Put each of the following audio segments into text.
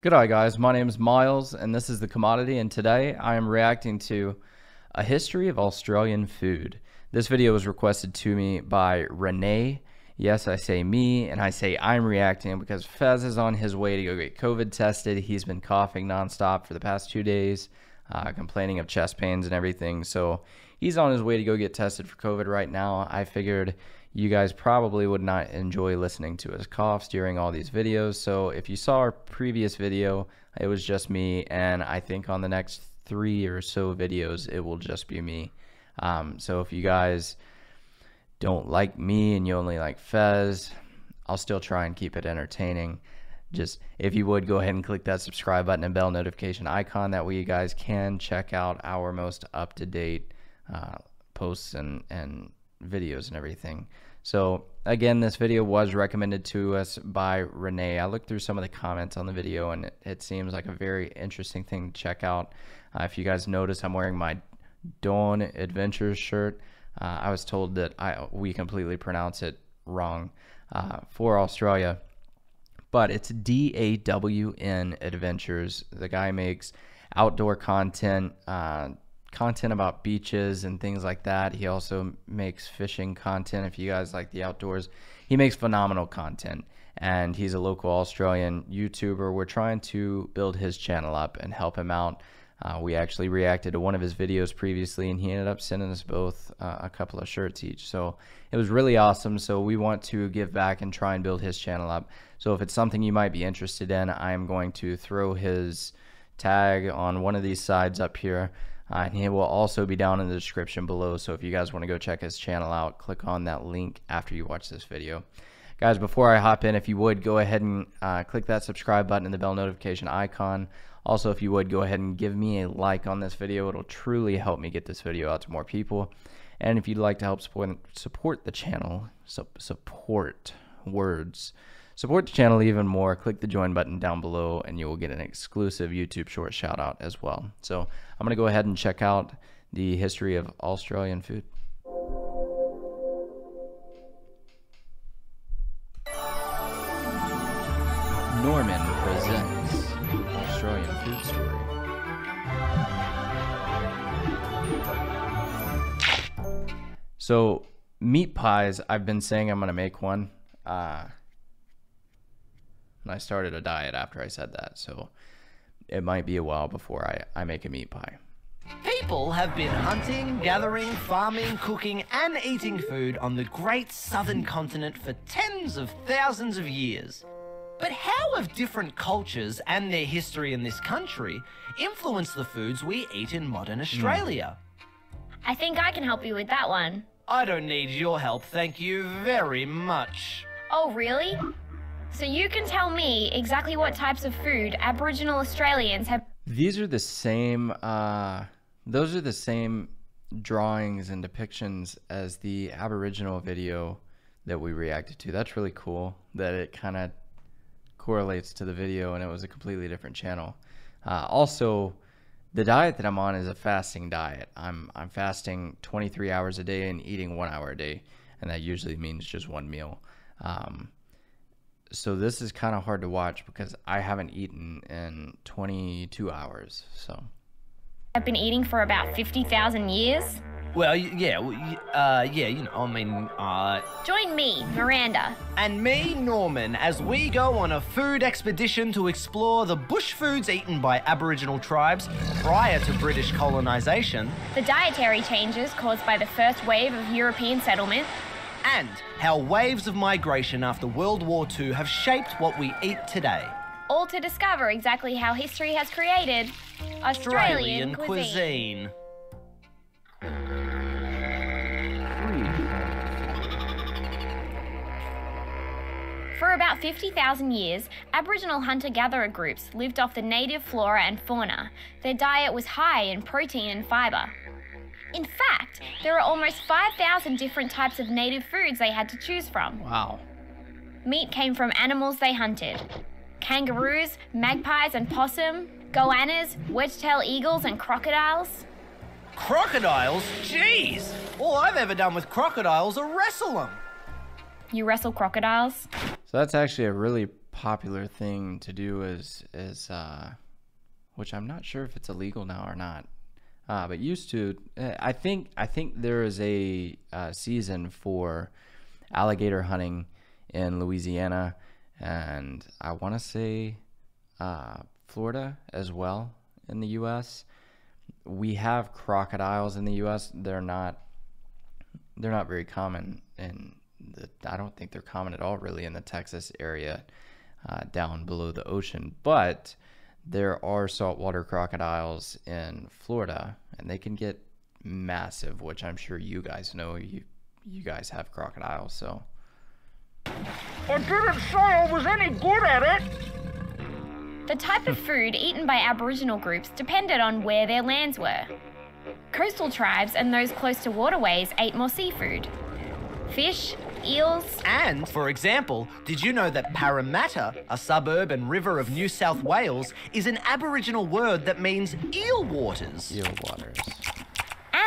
G'day guys, my name is Miles and this is The Commodity and today I am reacting to a history of Australian food. This video was requested to me by Renee. Yes, I say me and I say I'm reacting because Fez is on his way to go get COVID tested. He's been coughing nonstop for the past two days, uh, complaining of chest pains and everything. So he's on his way to go get tested for COVID right now. I figured you guys probably would not enjoy listening to his coughs during all these videos. So if you saw our previous video, it was just me. And I think on the next three or so videos, it will just be me. Um, so if you guys don't like me and you only like Fez, I'll still try and keep it entertaining. Just if you would go ahead and click that subscribe button and bell notification icon. That way you guys can check out our most up to date uh, posts and, and videos and everything. So again, this video was recommended to us by Renee. I looked through some of the comments on the video and it, it seems like a very interesting thing to check out. Uh, if you guys notice, I'm wearing my Dawn Adventures shirt. Uh, I was told that I we completely pronounce it wrong uh, for Australia, but it's D A W N Adventures. The guy makes outdoor content, uh, content about beaches and things like that. He also makes fishing content. If you guys like the outdoors, he makes phenomenal content. And he's a local Australian YouTuber. We're trying to build his channel up and help him out. Uh, we actually reacted to one of his videos previously, and he ended up sending us both uh, a couple of shirts each. So it was really awesome. So we want to give back and try and build his channel up. So if it's something you might be interested in, I am going to throw his tag on one of these sides up here. Uh, and he will also be down in the description below. So if you guys want to go check his channel out, click on that link after you watch this video. Guys, before I hop in, if you would, go ahead and uh, click that subscribe button and the bell notification icon. Also, if you would, go ahead and give me a like on this video. It'll truly help me get this video out to more people. And if you'd like to help support, support the channel, so support words, Support the channel even more, click the join button down below and you will get an exclusive YouTube short shout out as well. So I'm going to go ahead and check out the history of Australian food. Norman presents Australian food story. So meat pies, I've been saying I'm going to make one. Uh, and I started a diet after I said that, so it might be a while before I, I make a meat pie. People have been hunting, gathering, farming, cooking, and eating food on the great southern continent for tens of thousands of years. But how have different cultures and their history in this country influenced the foods we eat in modern Australia? I think I can help you with that one. I don't need your help, thank you very much. Oh, really? So you can tell me exactly what types of food Aboriginal Australians have. These are the same, uh, those are the same drawings and depictions as the Aboriginal video that we reacted to. That's really cool that it kind of correlates to the video and it was a completely different channel. Uh, also, the diet that I'm on is a fasting diet. I'm I'm fasting 23 hours a day and eating one hour a day, and that usually means just one meal. Um, so this is kind of hard to watch because I haven't eaten in 22 hours. So I've been eating for about 50,000 years. Well, yeah, uh, yeah, you know, I mean, uh... Join me, Miranda. And me, Norman, as we go on a food expedition to explore the bush foods eaten by Aboriginal tribes prior to British colonisation. The dietary changes caused by the first wave of European settlement and how waves of migration after World War II have shaped what we eat today. All to discover exactly how history has created Australian, Australian cuisine. cuisine. For about 50,000 years, Aboriginal hunter gatherer groups lived off the native flora and fauna. Their diet was high in protein and fibre. In fact, there are almost 5,000 different types of native foods they had to choose from. Wow. Meat came from animals they hunted kangaroos, magpies, and possum, goannas, wedge-tailed eagles, and crocodiles. Crocodiles? Jeez! All I've ever done with crocodiles are wrestle them. You wrestle crocodiles? So that's actually a really popular thing to do is is uh, which I'm not sure if it's illegal now or not. Uh, but used to, uh, I think I think there is a uh, season for alligator hunting in Louisiana, and I want to say uh, Florida as well in the U.S. We have crocodiles in the U.S. They're not they're not very common the, I don't think they're common at all really in the Texas area uh, down below the ocean, but there are saltwater crocodiles in Florida, and they can get massive, which I'm sure you guys know. You you guys have crocodiles, so I didn't say I was any good at it. The type of food eaten by Aboriginal groups depended on where their lands were. Coastal tribes and those close to waterways ate more seafood. Fish, eels, And, for example, did you know that Parramatta, a suburb and river of New South Wales, is an Aboriginal word that means eel waters? eel waters.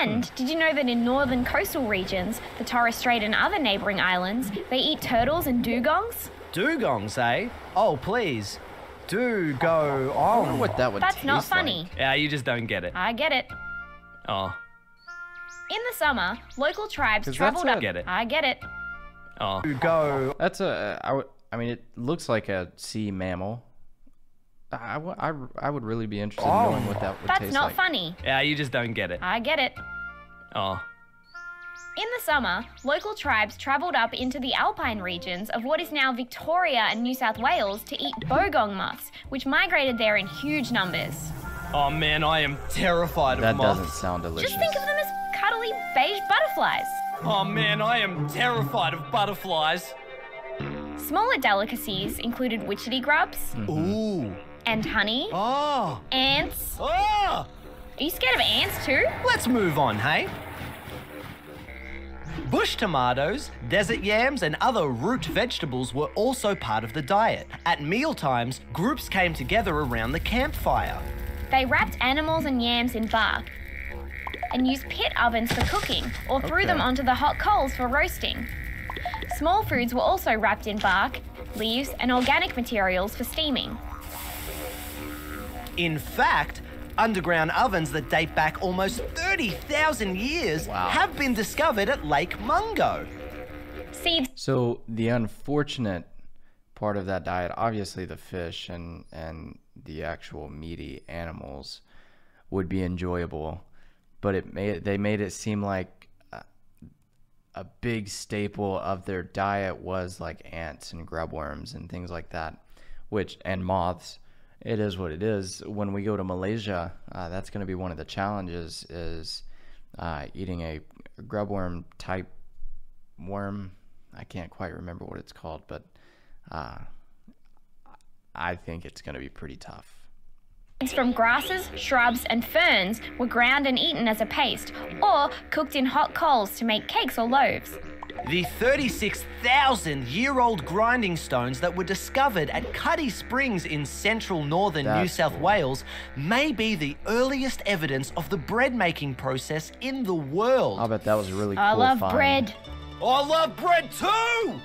and did you know that in northern coastal regions, the Torres Strait and other neighbouring islands, they eat turtles and dugongs? Dugongs, eh? Oh, please. Do go on. what that would That's not taste like. funny. Yeah, you just don't get it. I get it. Oh, In the summer, local tribes travelled that's up. a- Get it. I get it. Oh. Go. That's a I would I mean it looks like a sea mammal. I, w- I, I would really be interested in oh. knowing what that would That's taste not funny. Yeah, you just don't get it. I get it. Oh. In the summer, local tribes travelled up into the alpine regions of what is now Victoria and New South Wales to eat bogong moths, which migrated there in huge numbers. Oh man, I am terrified of That moths. doesn't sound delicious. Just think of them as cuddly beige butterflies. Oh man, I am terrified of butterflies. Smaller delicacies included witchetty grubs Ooh. and honey, Oh. ants. Oh. Are you scared of ants too? Let's move on, hey? Bush tomatoes, desert yams, and other root vegetables were also part of the diet. At mealtimes, groups came together around the campfire. They wrapped animals and yams in bark and used pit ovens for cooking or threw them onto the hot coals for roasting. Small foods were also wrapped in bark, leaves, and organic materials for steaming. In fact, underground ovens that date back almost 30,000 years Wow. have been discovered at Lake Mungo. Seeds So the unfortunate part of that diet, obviously the fish and and the actual meaty animals would be enjoyable, but it made they made it seem like a, big staple of their diet was like ants and grubworms and things like that, which and moths. It is what it is. When we go to Malaysia, uh, that's going to be one of the challenges is uh, eating a grubworm type worm. I can't quite remember what it's called, but uh, I think it's going to be pretty tough. From grasses, shrubs, and ferns were ground and eaten as a paste or cooked in hot coals to make cakes or loaves. The 36,000 year old grinding stones that were discovered at Cuddy Springs in central northern New South cool. Wales may be the earliest evidence of the bread making process in the world. I'll bet that was a really cool I love find. bread. I love bread too!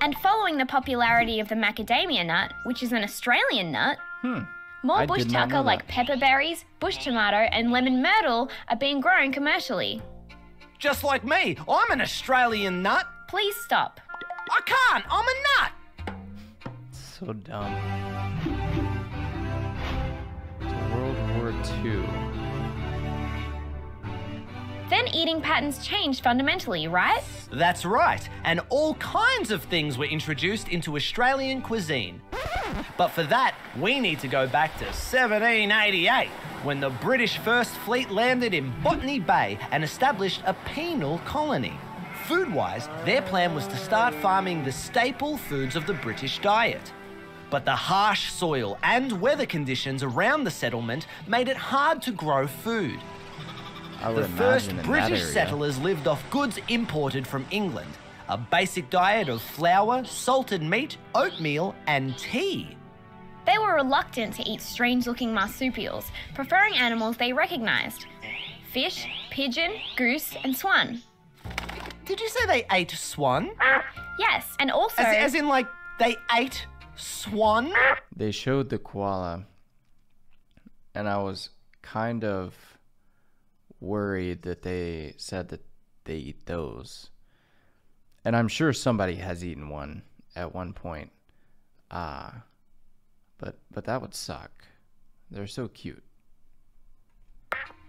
And following the popularity of the macadamia nut, which is an Australian nut, Hmm. I bush tucker like that. pepperberries, bush tomato, and lemon myrtle are being grown commercially. Just like me, I'm an Australian nut. Please stop. I can't, I'm a nut! So dumb. To World War II. Then eating patterns changed fundamentally, right? That's right, and all kinds of things were introduced into Australian cuisine. But for that, we need to go back to 1788, when the British First Fleet landed in Botany Bay and established a penal colony. Food wise, their plan was to start farming the staple foods of the British diet. But the harsh soil and weather conditions around the settlement made it hard to grow food. The first imagine in that British settlers lived off goods imported from England. A basic diet of flour, salted meat, oatmeal, and tea. They were reluctant to eat strange looking marsupials, preferring animals they recognized fish, pigeon, goose, and swan. Did you say they ate swan? Yes, and also. As, as in, like, They ate swan? They showed the koala, and I was kind of worried that they said that they eat those. And I'm sure somebody has eaten one at one point. Ah. Uh, but but that would suck. They're so cute.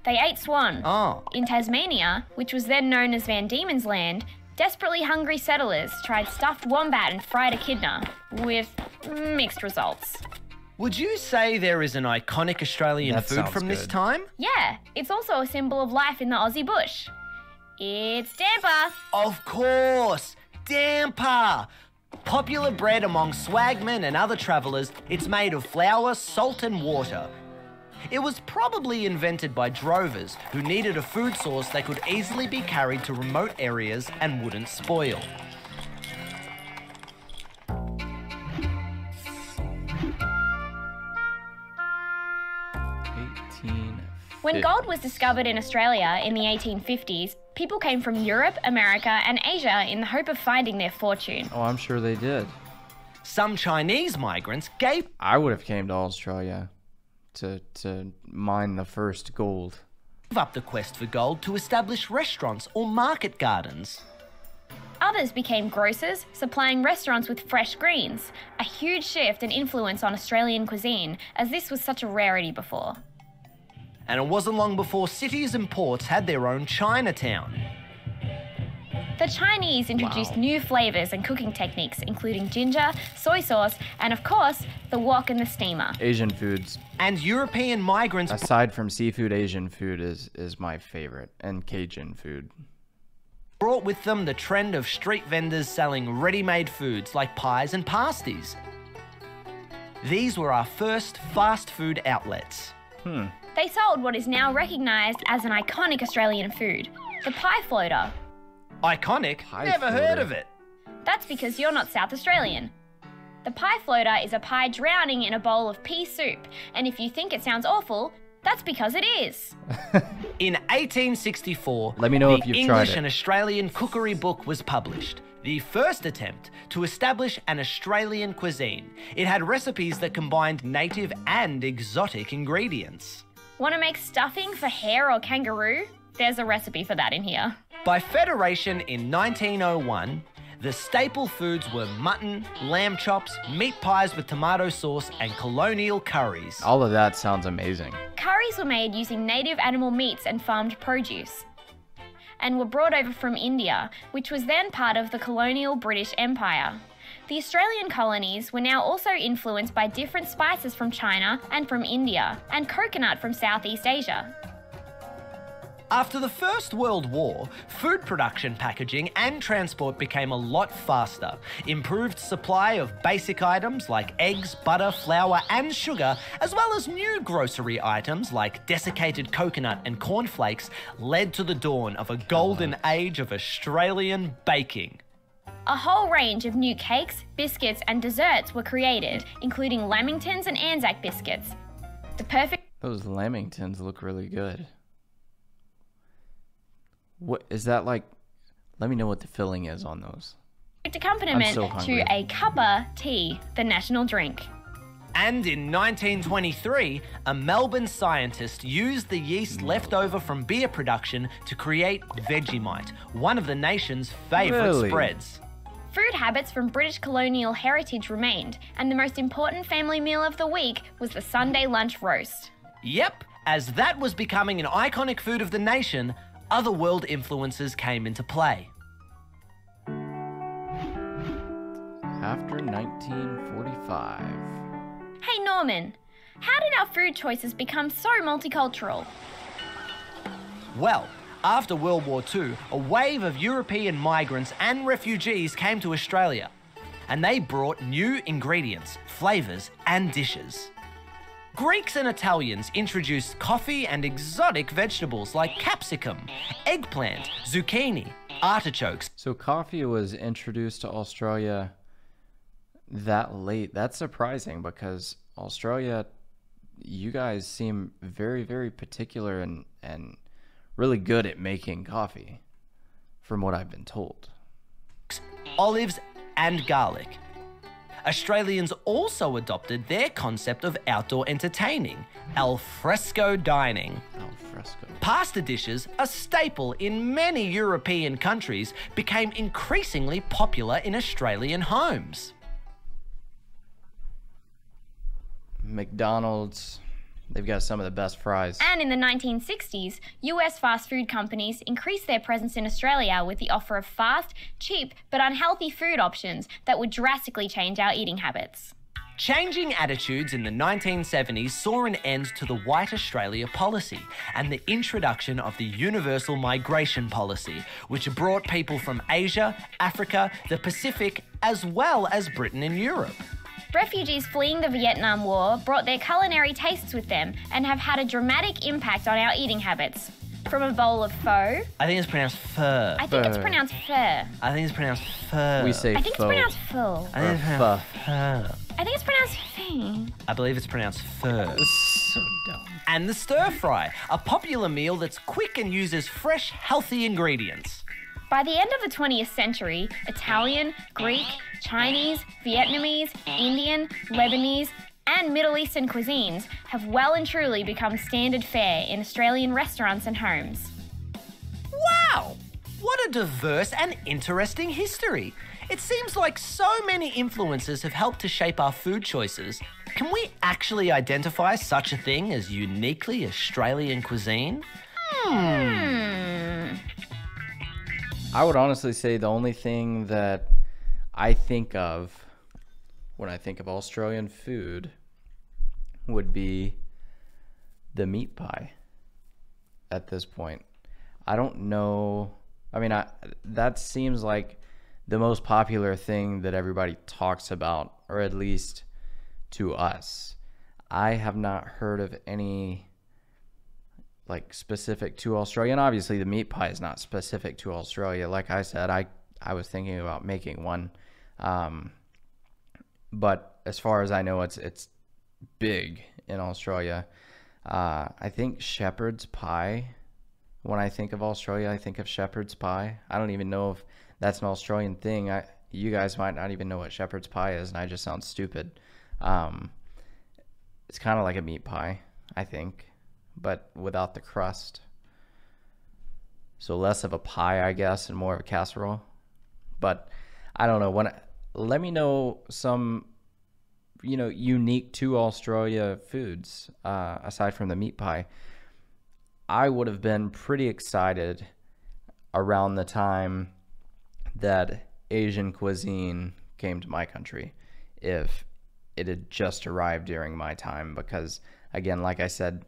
They ate swan. Oh. In Tasmania, which was then known as Van Diemen's Land, desperately hungry settlers tried stuffed wombat and fried echidna, with mixed results. Would you say there is an iconic Australian That food sounds from this time? Yeah, it's also a symbol of life in the Aussie bush. It's damper. Of course! Damper! Popular bread among swagmen and other travellers, it's made of flour, salt, and water. It was probably invented by drovers who needed a food source that could easily be carried to remote areas and wouldn't spoil. When gold was discovered in Australia in the 1850s, people came from Europe, America, and Asia in the hope of finding their fortune. Oh, I'm sure they did. Some Chinese migrants gave I would have came to Australia to to mine the first gold. Give up the quest for gold to establish restaurants or market gardens. Others became grocers, supplying restaurants with fresh greens, a huge shift and influence on Australian cuisine, as this was such a rarity before. And it wasn't long before cities and ports had their own Chinatown. The Chinese introduced new flavours and cooking techniques, including ginger, soy sauce, and of course, the wok and the steamer. Asian foods, And European migrants aside from seafood, Asian food is is my favorite, and Cajun food. brought with them the trend of street vendors selling ready made foods like pies and pasties. These were our first fast food outlets. Hmm. They sold what is now recognised as an iconic Australian food, the pie floater. Iconic? Pie Never heard of it. That's because you're not South Australian. The pie floater is a pie drowning in a bowl of pea soup, and if you think it sounds awful, that's because it is. In 1864, Let me know the if you've English tried it. and Australian cookery book was published. The first attempt to establish an Australian cuisine. It had recipes that combined native and exotic ingredients. Want to make stuffing for hare or kangaroo? There's a recipe for that in here. By federation in 1901, the staple foods were mutton, lamb chops, meat pies with tomato sauce, and colonial curries. All of that sounds amazing. Curries were made using native animal meats and farmed produce, and were brought over from India, which was then part of the colonial British Empire. The Australian colonies were now also influenced by different spices from China and from India, and coconut from Southeast Asia. After the First World War, food production, packaging, and transport became a lot faster. Improved supply of basic items like eggs, butter, flour, and sugar, as well as new grocery items like desiccated coconut and cornflakes, led to the dawn of a golden age of Australian baking. A whole range of new cakes, biscuits, and desserts were created, including Lamingtons and Anzac biscuits. The perfect Those lamingtons look really good. What is that like? Let me know what the filling is on those. accompaniment so to hungry. a cuppa tea, the national drink. And in 1923, a Melbourne scientist used the yeast left over from beer production to create Vegemite, one of the nation's favourite Really? spreads. Food habits from British colonial heritage remained, and the most important family meal of the week was the Sunday lunch roast. Yep, as that was becoming an iconic food of the nation, other world influences came into play. After 1945. Hey Norman, how did our food choices become so multicultural? Well, after World War II, a wave of European migrants and refugees came to Australia, and they brought new ingredients, flavours, and dishes. Greeks and Italians introduced coffee and exotic vegetables like capsicum, eggplant, zucchini, artichokes, So coffee was introduced to Australia that late. That's surprising because Australia, you guys seem very, very particular and and really good at making coffee, from what I've been told. olives, and garlic. Australians also adopted their concept of outdoor entertaining, al fresco dining. Al fresco. Pasta dishes, a staple in many European countries, became increasingly popular in Australian homes. McDonald's, they've got some of the best fries. And in the 1960s, US fast food companies increased their presence in Australia with the offer of fast, cheap, but unhealthy food options that would drastically change our eating habits. Changing attitudes in the 1970s saw an end to the White Australia policy and the introduction of the Universal Migration Policy, which brought people from Asia, Africa, the Pacific, as well as Britain and Europe. Refugees fleeing the Vietnam War brought their culinary tastes with them and have had a dramatic impact on our eating habits. From a bowl of pho, I think it's pronounced fur. I think it's pronounced pho. I think it's pronounced fur. we say I think it's pho. pronounced pho. I think it's or pronounced fur. I think it's pronounced pho. I believe it's pronounced fur. So dumb. And the stir fry, a popular meal that's quick and uses fresh, healthy ingredients. By the end of the 20th century, Italian, Greek, Chinese, Vietnamese, Indian, Lebanese, and Middle Eastern cuisines have well and truly become standard fare in Australian restaurants and homes. Wow! What a diverse and interesting history. It seems like so many influences have helped to shape our food choices. Can we actually identify such a thing as uniquely Australian cuisine? Hmm. I would honestly say the only thing that I think of when I think of Australian food would be the meat pie at this point. I don't know. I mean, I, that seems like the most popular thing that everybody talks about, or at least to us. I have not heard of any like specific to Australia. And obviously, the meat pie is not specific to Australia. Like I said, I I was thinking about making one, um, but as far as I know, it's it's big in Australia. Uh, I think shepherd's pie. When I think of Australia, I think of shepherd's pie. I don't even know if that's an Australian thing. I you guys might not even know what shepherd's pie is, and I just sound stupid. Um, it's kind of like a meat pie, I think, but without the crust. So less of a pie, I guess, and more of a casserole. But I don't know. When let me know some, you know, unique to Australia foods uh, aside from the meat pie. I would have been pretty excited around the time that Asian cuisine came to my country if it had just arrived during my time because again like I said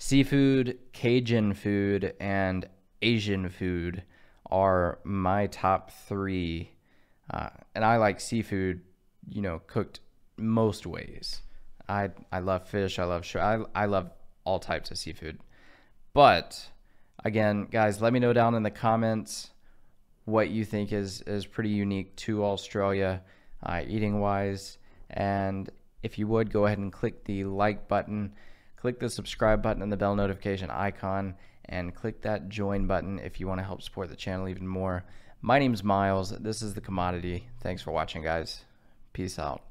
seafood, Cajun food and Asian food are my top 3 uh, and I like seafood, you know, cooked most ways. I I love fish, I love. I I love all types of seafood. But again, guys, let me know down in the comments what you think is is pretty unique to Australia, uh, eating wise. And if you would go ahead and click the like button, click the subscribe button and the bell notification icon, and click that join button if you want to help support the channel even more. My name's Miles. This is the commodity. Thanks for watching, guys. Peace out.